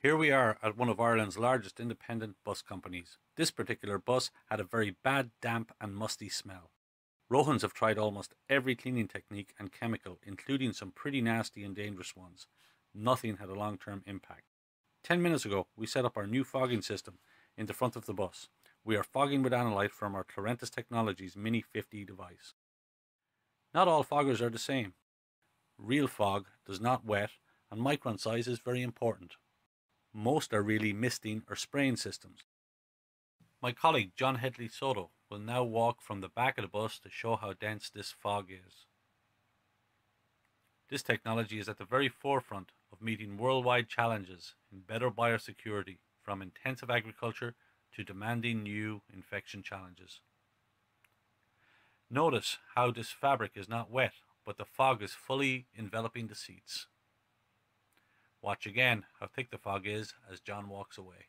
Here we are at one of Ireland's largest independent bus companies. This particular bus had a very bad damp and musty smell. Rohans have tried almost every cleaning technique and chemical, including some pretty nasty and dangerous ones. Nothing had a long term impact. Ten minutes ago, we set up our new fogging system in the front of the bus. We are fogging with Anolyte from our Clarentis Technologies Mini 50 device. Not all foggers are the same. Real fog does not wet, and micron size is very important. Most are really misting or spraying systems. My colleague John Headley Soto will now walk from the back of the bus to show how dense this fog is. This technology is at the very forefront of meeting worldwide challenges in better biosecurity from intensive agriculture to demanding new infection challenges. Notice how this fabric is not wet, but the fog is fully enveloping the seats. Watch again how thick the fog is as John walks away.